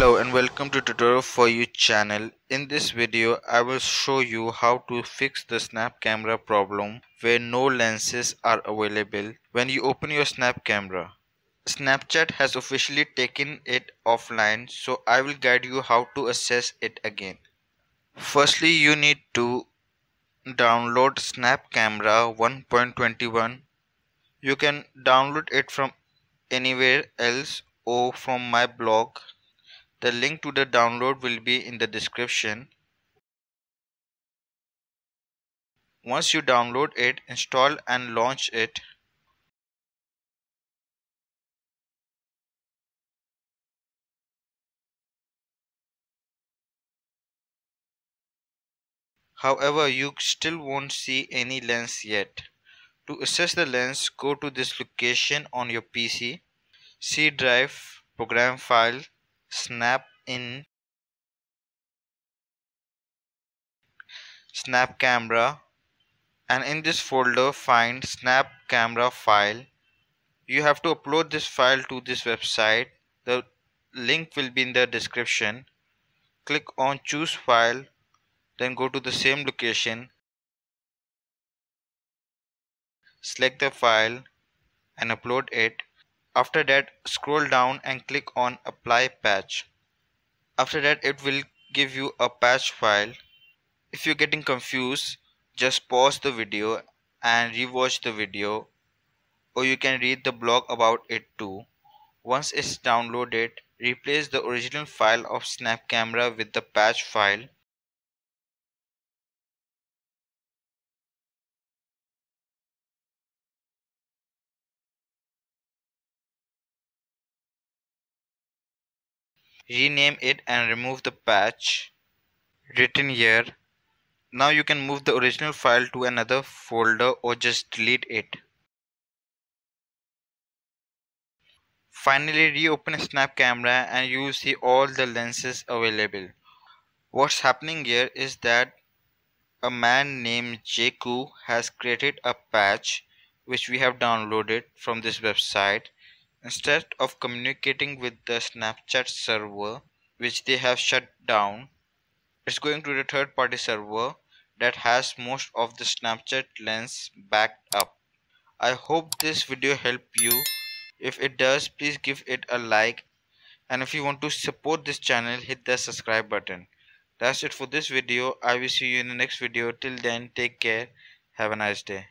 Hello and welcome to tutorial for you channel. In this video I will show you how to fix the snap camera problem where no lenses are available when you open your snap camera. Snapchat has officially taken it offline so I will guide you how to access it again. Firstly you need to download snap camera 1.21. You can download it from anywhere else or from my blog the link to the download will be in the description. Once you download it, install and launch it. However, you still won't see any lens yet. To access the lens, go to this location on your PC, C drive, program file, Snap Inc snap camera. And in this folder find snap camera file. You have to upload this file to this website. The link will be in the description. Click on choose file then go to the same location. Select the file and upload it after that scroll down and click on apply patch. After that it will give you a patch file. If you're getting confused just pause the video and rewatch the video or you can read the blog about it too. Once it's downloaded, replace the original file of Snap Camera with the patch file rename it and remove the patch written here. Now you can move the original file to another folder or just delete it. Finally reopen snap camera and you see all the lenses available. What's happening here is that a man named Jaku has created a patch which we have downloaded from this website Instead of communicating with the Snapchat server, which they have shut down, it's going to the third party server that has most of the Snapchat lens backed up. I hope this video helped you. If it does, please give it a like. And if you want to support this channel, hit the subscribe button. That's it for this video. I will see you in the next video. Till then, take care. Have a nice day.